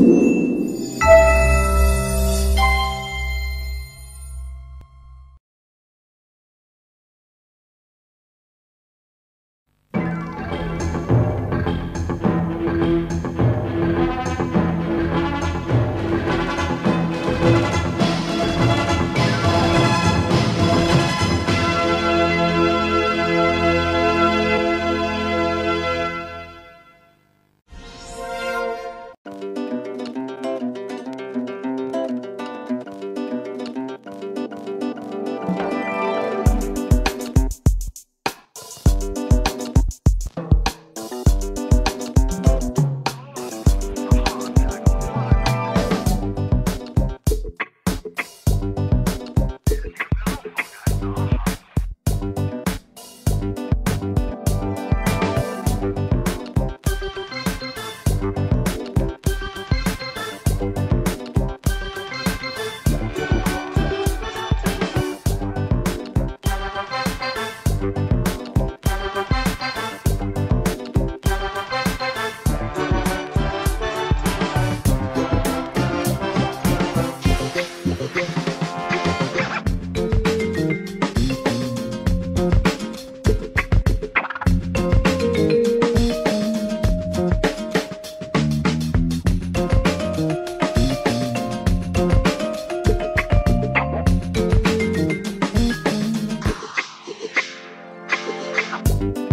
you Bye.